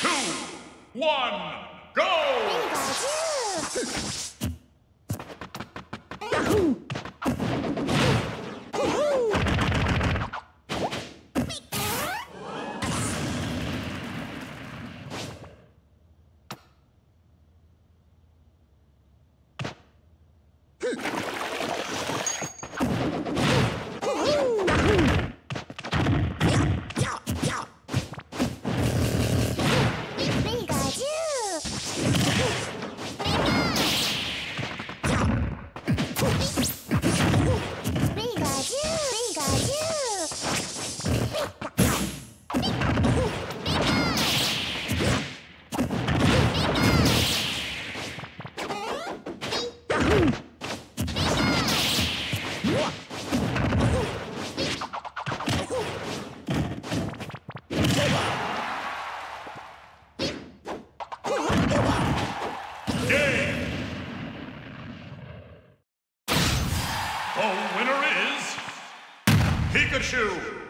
two, one, go! Game! The winner is Pikachu!